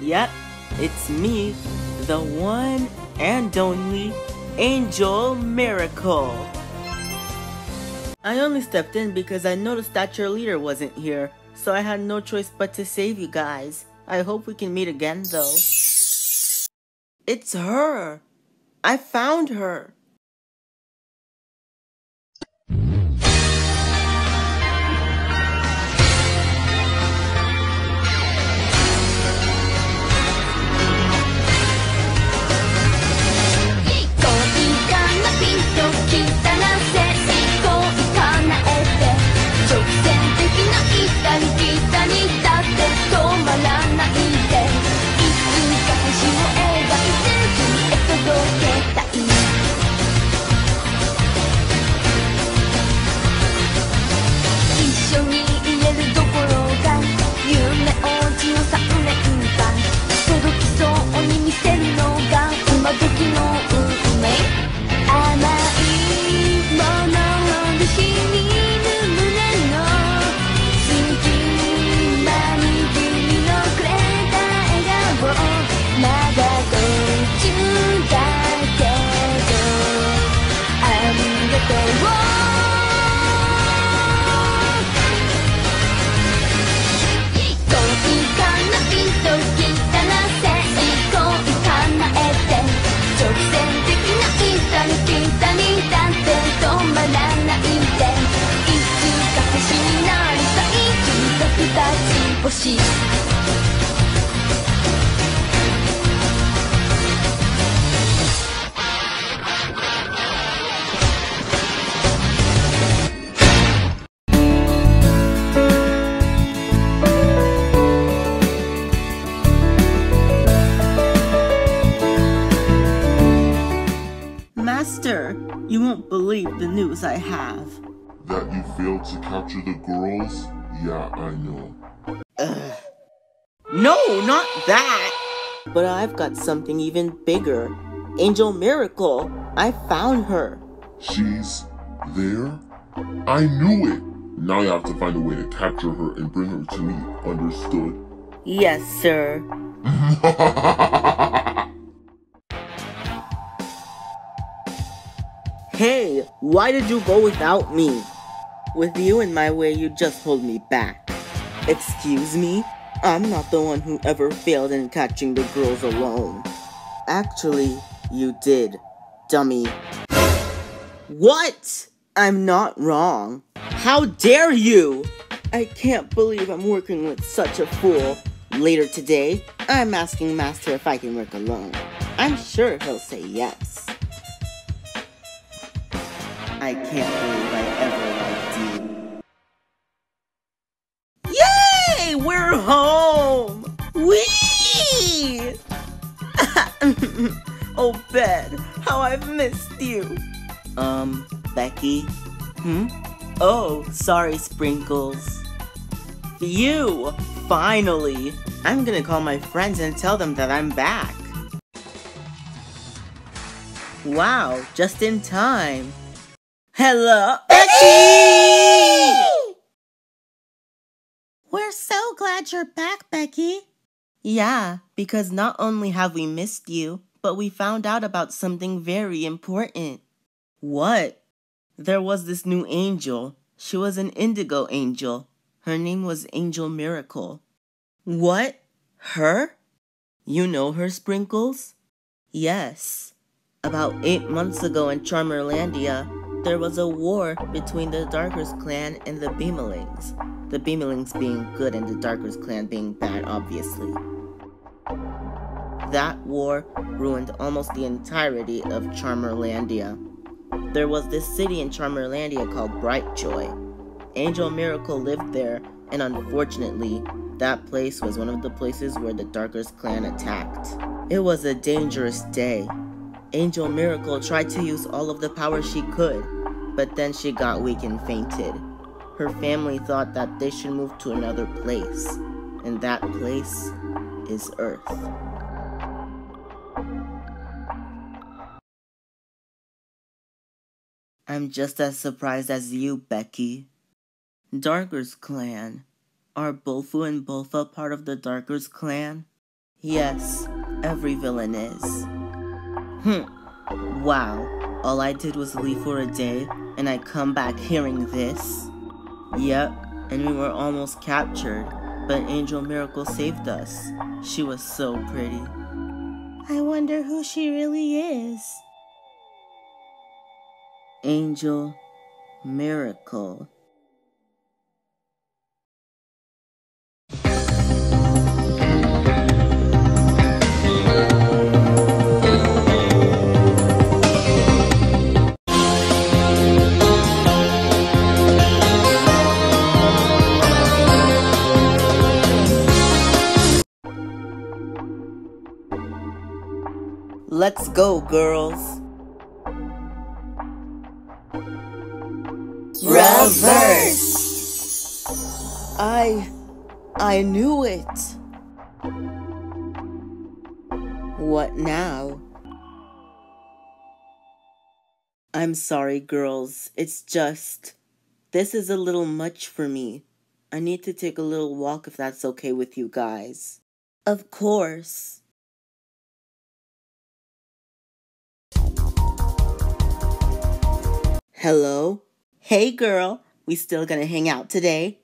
Yep, it's me, the one and only Angel Miracle. I only stepped in because I noticed that your leader wasn't here, so I had no choice but to save you guys. I hope we can meet again though. It's her! I found her! Master, you won't believe the news I have. That you failed to capture the girls? Yeah, I know. Ugh. No, not that! But I've got something even bigger. Angel Miracle. I found her. She's there? I knew it! Now you have to find a way to capture her and bring her to me, understood? Yes, sir. hey, why did you go without me? With you in my way, you just hold me back. Excuse me? I'm not the one who ever failed in catching the girls alone. Actually, you did, dummy. What? I'm not wrong. How dare you? I can't believe I'm working with such a fool. Later today, I'm asking Master if I can work alone. I'm sure he'll say yes. I can't believe I ever oh, Ben, how I've missed you. Um, Becky? Hmm? Oh, sorry, Sprinkles. You! Finally! I'm gonna call my friends and tell them that I'm back. Wow, just in time. Hello, Becky! We're so glad you're back, Becky. Yeah, because not only have we missed you, but we found out about something very important. What? There was this new angel. She was an indigo angel. Her name was Angel Miracle. What? Her? You know her, Sprinkles? Yes. About eight months ago in Charmerlandia, there was a war between the Darkers clan and the Beamelings. The Beamelings being good and the Darkers clan being bad, obviously. That war ruined almost the entirety of Charmerlandia. There was this city in Charmerlandia called Brightjoy. Angel Miracle lived there, and unfortunately, that place was one of the places where the Darkers clan attacked. It was a dangerous day. Angel Miracle tried to use all of the power she could, but then she got weak and fainted. Her family thought that they should move to another place, and that place is Earth. I'm just as surprised as you, Becky. Darkers clan. Are Bofu and Bofa part of the Darkers clan? Yes, every villain is. Hmm. Wow. All I did was leave for a day, and I come back hearing this. Yep, and we were almost captured, but Angel Miracle saved us. She was so pretty. I wonder who she really is. Angel Miracle. Girls. Reverse! I. I knew it. What now? I'm sorry, girls. It's just. This is a little much for me. I need to take a little walk if that's okay with you guys. Of course. Hello? Hey girl, we still gonna hang out today?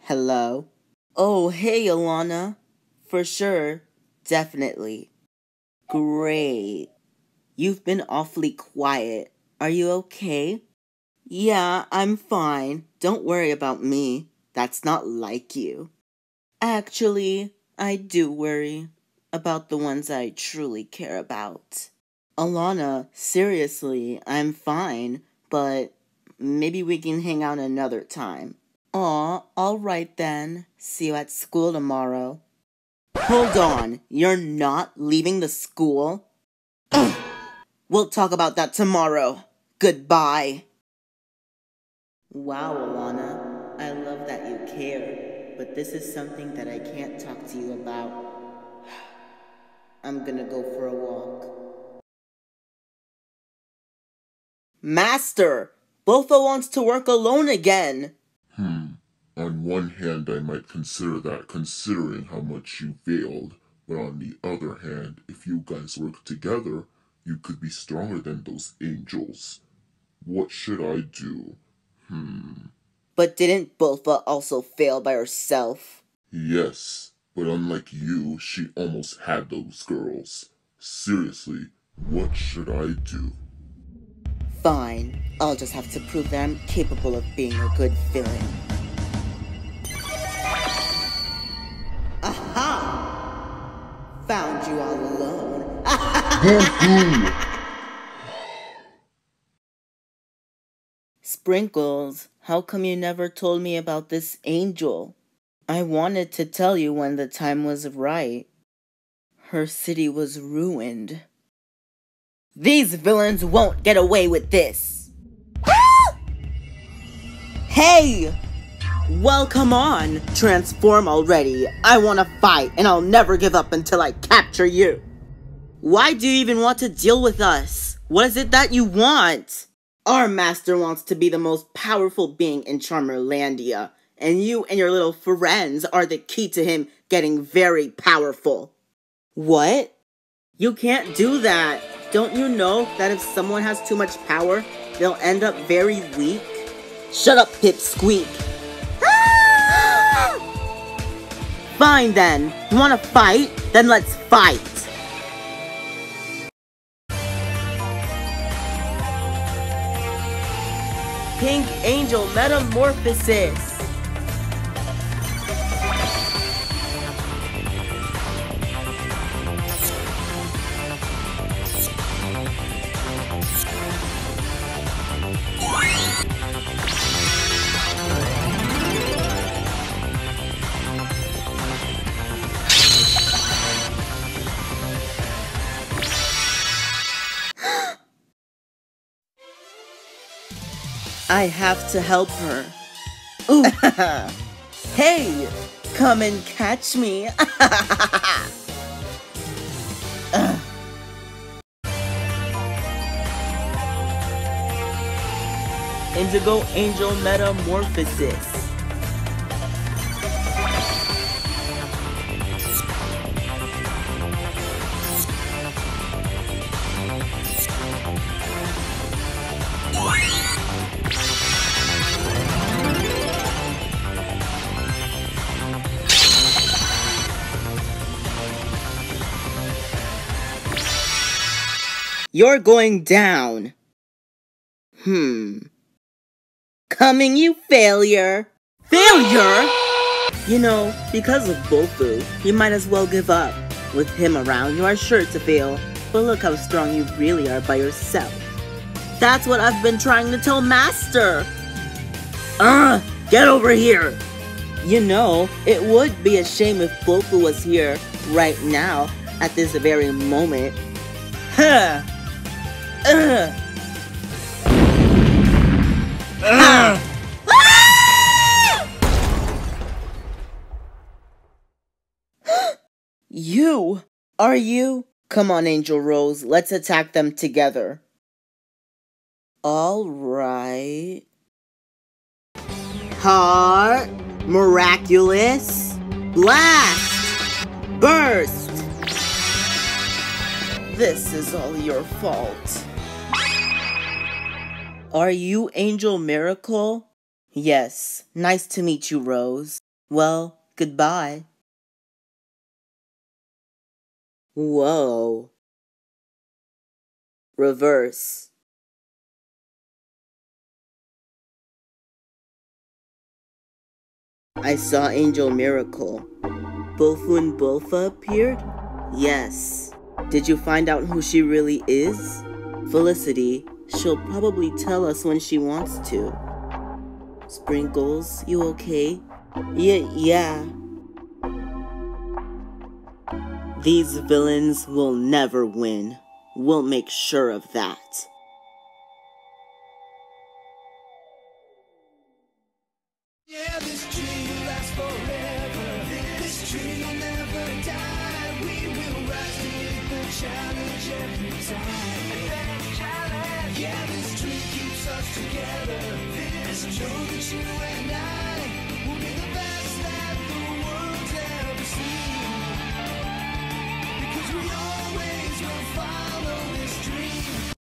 Hello? Oh, hey Alana. For sure, definitely. Great. You've been awfully quiet. Are you okay? Yeah, I'm fine. Don't worry about me. That's not like you. Actually, I do worry about the ones I truly care about. Alana, seriously, I'm fine, but maybe we can hang out another time. Aw, alright then. See you at school tomorrow. Hold on, you're not leaving the school? Ugh. We'll talk about that tomorrow. Goodbye. Wow, Alana, I love that you care, but this is something that I can't talk to you about. I'm gonna go for a walk. Master, Bofa wants to work alone again. Hmm. On one hand, I might consider that considering how much you failed, but on the other hand, if you guys work together, you could be stronger than those angels. What should I do? Hmm. But didn't Bofa also fail by herself? Yes, but unlike you, she almost had those girls. Seriously, what should I do? Fine. I'll just have to prove that I'm capable of being a good villain. Aha! Found you all alone. Sprinkles, how come you never told me about this angel? I wanted to tell you when the time was right. Her city was ruined. These villains won't get away with this. hey! Well, come on. Transform already. I want to fight, and I'll never give up until I capture you. Why do you even want to deal with us? What is it that you want? Our master wants to be the most powerful being in Charmerlandia, and you and your little friends are the key to him getting very powerful. What? You can't do that. Don't you know that if someone has too much power, they'll end up very weak? Shut up, Pipsqueak. Fine then. You wanna fight? Then let's fight. Pink Angel Metamorphosis. I have to help her. Ooh. hey, come and catch me. Indigo Angel Metamorphosis. You're going down. Hmm. Coming, you failure. Failure? You know, because of Bofu, you might as well give up. With him around, you are sure to fail. But look how strong you really are by yourself. That's what I've been trying to tell Master. Ugh, get over here. You know, it would be a shame if Bofu was here right now at this very moment. Huh. You! Are you? Come on, Angel Rose, let's attack them together. All right. Heart, miraculous, blast, burst. This is all your fault. Are you Angel Miracle? Yes. Nice to meet you, Rose. Well, goodbye. Whoa. Reverse. I saw Angel Miracle. Bofu and Bofa appeared? Yes. Did you find out who she really is? Felicity, she'll probably tell us when she wants to. Sprinkles, you okay? Yeah, yeah. These villains will never win. We'll make sure of that. Challenge every time. Yeah, this tree keeps us together. This show that you and I will be the best that the world's ever seen. Because we always will follow this dream.